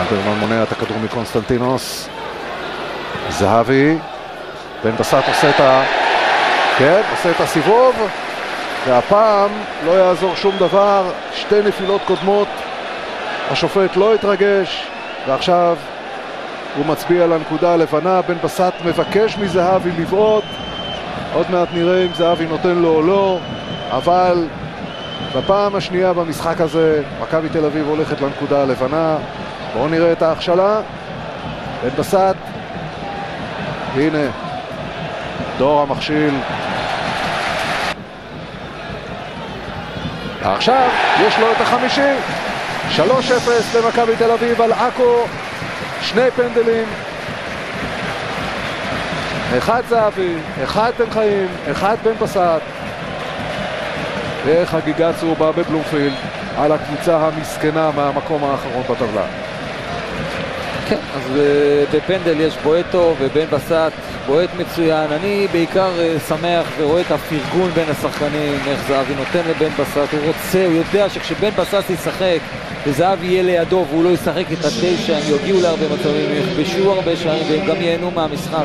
אלברמן מונע את הכדור מקונסטנטינוס. זהבי. בן בסט עושה את ה... כן, עושה את הסיבוב. והפעם לא יעזור שום דבר. שתי נפילות קודמות. השופט לא התרגש. ועכשיו הוא מצביע על הנקודה הלבנה. בן בסט מבקש מזהבי לבעוט. עוד מעט נראה אם זהבי נותן לו או לא. אבל בפעם השנייה במשחק הזה מכבי תל אביב הולכת לנקודה הלבנה בואו נראה את ההכשלה. בן בסט. הנה. דור המכשיל. עכשיו יש לו את החמישי. 3-0 למכבי תל אביב על עכו. שני פנדלים. אחד זהבי, אחד בן חיים, אחד בן בסט. וחגיגה צהובה בבלומפילד על הקבוצה המסכנה מהמקום האחרון בטבלה. כן, אז uh, בפנדל יש בועט טוב ובן בסט בועט מצוין. אני בעיקר uh, שמח ורואה את הפרגון בין השחקנים, איך זהבי נותן לבן בסט, הוא רוצה, הוא יודע שכשבן בסט ישחק וזהבי יהיה לידו והוא לא ישחק את התשע, הם יגיעו להרבה מצבים, יכבשו הרבה שערים והם גם ייהנו מהמשחק.